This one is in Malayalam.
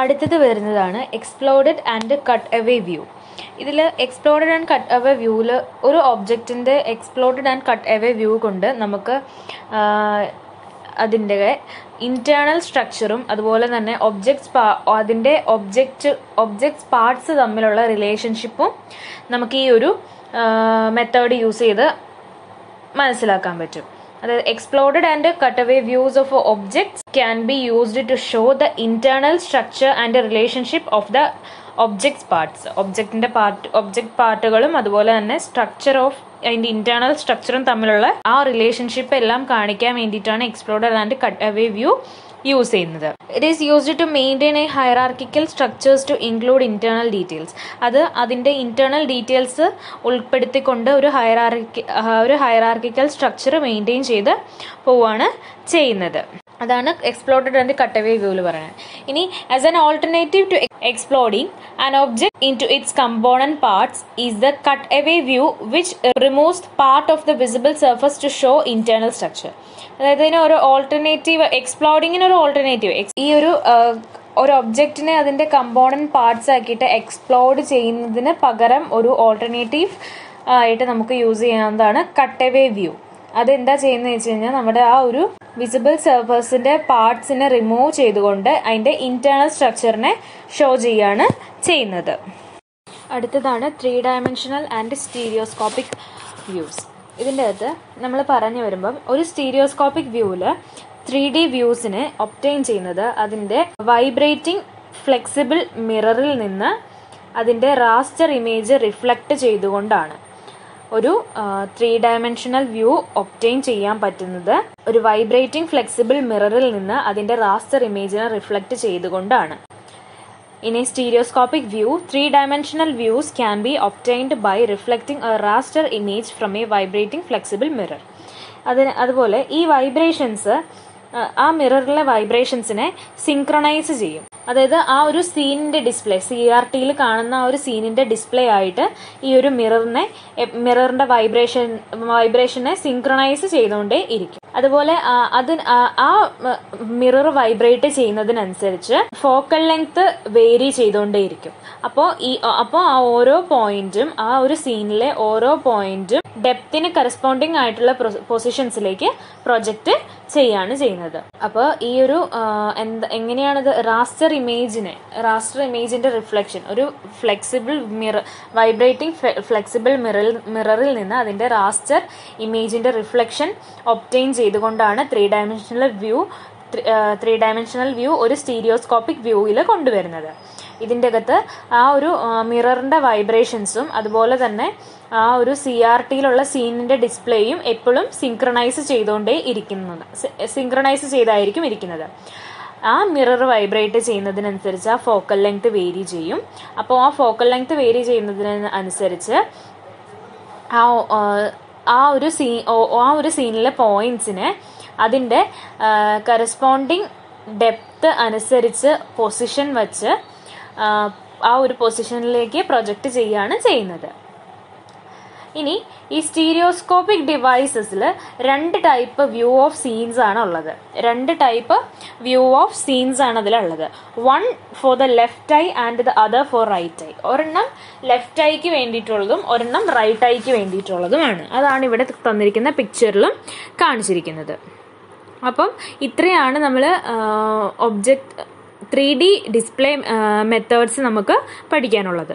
അടുത്തത് വരുന്നതാണ് exploded and cut away view ഇതിൽ എക്സ്പ്ലോഡഡ് ആൻഡ് കട്ട് എവേ വ്യൂവിൽ ഒരു ഒബ്ജക്റ്റിന്റെ exploded and cut away view കൊണ്ട് നമുക്ക് അതിന്റെ ഇന്റേർണൽ സ്ട്രക്ചറും അതുപോലെ തന്നെ ഒബ്ജക്ട്സ് പാ അതിന്റെ ഒബ്ജക്റ്റ് ഒബ്ജക്ട്സ് പാർട്സ് തമ്മിലുള്ള റിലേഷൻഷിപ്പും നമുക്ക് ഈ ഒരു മെത്തേഡ് യൂസ് ചെയ്ത് മനസ്സിലാക്കാൻ പറ്റും. അതായത് exploded and cutaway views of objects can be used to show the internal structure and relationship of the objects parts ഒബ്ജക്റ്റിന്റെ പാർട്ട് ഒബ്ജക്ട് പാർട്ടുകളും അതുപോലെ തന്നെ സ്ട്രക്ചർ ഓഫ് അതിന്റെ ഇന്റേർണൽ സ്ട്രക്ചറും തമ്മിലുള്ള ആ റിലേഷൻഷിപ്പ് എല്ലാം കാണിക്കാൻ വേണ്ടിയിട്ടാണ് exploded and cut away view use ചെയ്യുന്നത്. It is used to maintain a hierarchical structures to include internal details അത് അതിന്റെ ഇന്റേർണൽ ഡീറ്റെയിൽസ് ഉൾപ്പെടുത്തിക്കൊണ്ട് ഒരു ഹയറാർക്കി ഒരു ഹയറാർക്കിക്കൽ സ്ട്രക്ചർ മെയിന്റെയിൻ ചെയ്ത് പോവുകയാണ് ചെയ്യുന്നത്. അതാണ് എക്സ്പ്ലോർഡ് ആൻഡ് കട്ടവേ വ്യൂവിൽ പറയുന്നത്. ഇനി as an alternative to exploding an object into its component parts is the the cut which which removes part of the visible surface to show internal structure അതായത് ഇതിന് ഒരു ഓൾട്ടർനേറ്റീവ് എക്സ്പ്ലോഡിങ്ങിന് ഒരു ഓൾട്ടർനേറ്റീവ് ഈ ഒരു ഒരു ഒബ്ജക്റ്റിനെ അതിന്റെ കമ്പോണന്റ് പാർട്സ് ആക്കിയിട്ട് എക്സ്പ്ലോർഡ് ചെയ്യുന്നതിന് പകരം ഒരു ഓൾട്ടർനേറ്റീവ് ആയിട്ട് നമുക്ക് യൂസ് ചെയ്യാവുന്നതാണ് കട്ടവേ വ്യൂ അതെന്താ ചെയ്യുന്നത് വെച്ച് കഴിഞ്ഞാൽ നമ്മുടെ ആ ഒരു വിസിബിൾ സർഫേസിന്റെ പാർട്സിനെ റിമൂവ് ചെയ്തുകൊണ്ട് അതിന്റെ ഇന്റേണൽ സ്ട്രക്ചറിനെ ഷോ ചെയ്യാണ് ചെയ്യുന്നത്. അടുത്തതാണ് three dimensional and stereoscopic views ഇതിന്റെ അകത്ത് നമ്മൾ പറഞ്ഞു വരുമ്പം ഒരു സ്റ്റീരിയോസ്കോപ്പിക് വ്യൂവിൽ ത്രീ ഡി വ്യൂസിനെ ഒപ്റ്റെയിൻ ചെയ്യുന്നത് അതിന്റെ വൈബ്രേറ്റിംഗ് ഫ്ലെക്സിബിൾ മിററിൽ നിന്ന് അതിന്റെ റാസ്റ്റർ ഇമേജ് റിഫ്ലക്റ്റ് ചെയ്തുകൊണ്ടാണ്. ഒരു ത്രീ ഡയമെൻഷണൽ വ്യൂ ഒപ്റ്റെയിൻ ചെയ്യാൻ പറ്റുന്നത് ഒരു വൈബ്രേറ്റിംഗ് ഫ്ലെക്സിബിൾ മിററിൽ നിന്ന് അതിന്റെ റാസ്റ്റർ ഇമേജിനെ റിഫ്ലക്ട് ചെയ്തുകൊണ്ടാണ് In stereoscopic view view, three-dimensional views be be by by reflecting raster image from a vibrating flexible mirror. അതിന് അതുപോലെ ഈ വൈബ്രേഷൻസ് ആ മിററിലെ വൈബ്രേഷൻസിനെ സിങ്ക്രണൈസ് ചെയ്യും അതായത് ആ ഒരു സീനിന്റെ ഡിസ്പ്ലേ സി ആർ ടിയിൽ കാണുന്ന ആ ഒരു സീനിന്റെ ഡിസ്പ്ലേ ആയിട്ട് ഈ ഒരു മിററിനെ മിററിന്റെ വൈബ്രേഷൻ വൈബ്രേഷനെ സിങ്ക്രണൈസ് ചെയ്തുകൊണ്ടേ ഇരിക്കും. അതുപോലെ അത് ആ മിറർ വൈബ്രേറ്റ് ചെയ്യുന്നതിനനുസരിച്ച് ഫോക്കൽ ലെങ്ത് വേരി ചെയ്തുകൊണ്ടേയിരിക്കും അപ്പോൾ ഈ അപ്പോൾ ആ ഓരോ പോയിന്റും ആ ഒരു സീനിലെ ഓരോ പോയിന്റും ഡെപ്തിന് കറസ്പോണ്ടിങ് ആയിട്ടുള്ള പൊസിഷൻസിലേക്ക് പ്രൊജക്റ്റ് ചെയ്യാണ് ചെയ്യുന്നത്. അപ്പോൾ ഈ ഒരു എന്താ എങ്ങനെയാണത്? റാസ്റ്റർ ഇമേജിനെ റാസ്റ്റർ ഇമേജിന്റെ റിഫ്ലക്ഷൻ ഒരു ഫ്ലെക്സിബിൾ മിറർ വൈബ്രേറ്റിംഗ് ഫ്ലെക്സിബിൾ മിററിൽ മിററിൽ നിന്ന് അതിന്റെ റാസ്റ്റർ ഇമേജിന്റെ റിഫ്ലക്ഷൻ ഒപ്റ്റെയിൻ ചെയ്തുകൊണ്ടാണ് three dimensional view three dimensional view ഒരു സ്റ്റീരിയോസ്കോപ്പിക് വ്യൂവിൽ കൊണ്ടുവരുന്നത്. ഇതിന്റെ അകത്ത് ആ ഒരു മിററിന്റെ വൈബ്രേഷൻസും അതുപോലെ തന്നെ ആ ഒരു സി ആർ ടിയിലുള്ള സീനിന്റെ ഡിസ്പ്ലേയും എപ്പോഴും സിങ്ക്രണൈസ് ചെയ്തുകൊണ്ടേ ഇരിക്കുന്നത് സിങ്ക്രണൈസ് ചെയ്തായിരിക്കും ഇരിക്കുന്നത്. ആ മിറർ വൈബ്രേറ്റ് ചെയ്യുന്നതിനനുസരിച്ച് ആ ഫോക്കൽ ലെങ്ത് വേരി ചെയ്യും. അപ്പോൾ ആ ഫോക്കൽ ലെങ്ത് വേരി ചെയ്യുന്നതിന് അനുസരിച്ച് ആ ആ ഒരു സീ ആ ഒരു സീനിലെ പോയിന്റ്സിനെ അതിന്റെ കറസ്പോണ്ടിങ് ഡെപ്ത് അനുസരിച്ച് പൊസിഷൻ വച്ച് ആ ഒരു പൊസിഷനിലേക്ക് പ്രൊജക്റ്റ് ചെയ്യുകയാണ് ചെയ്യുന്നത്. ഇനി ഈ സ്റ്റീരിയോസ്കോപ്പിക് ഡിവൈസസിൽ രണ്ട് ടൈപ്പ് വ്യൂ ഓഫ് സീൻസ് ആണ് ഉള്ളത് രണ്ട് ടൈപ്പ് വ്യൂ ഓഫ് സീൻസ് ആണ് അതിലുള്ളത്. One for the left eye and the other for right eye ഒരെണ്ണം ലെഫ്റ്റ് ഐക്ക് വേണ്ടിയിട്ടുള്ളതും ഒരെണ്ണം റൈറ്റ് ഐക്ക് വേണ്ടിയിട്ടുള്ളതുമാണ്. അതാണ് ഇവിടെ തന്നിരിക്കുന്ന പിക്ചറിലും കാണിച്ചിരിക്കുന്നത്. അപ്പം ഇത്രയാണ് നമ്മൾ object three D display methods നമുക്ക് പഠിക്കാനുള്ളത്.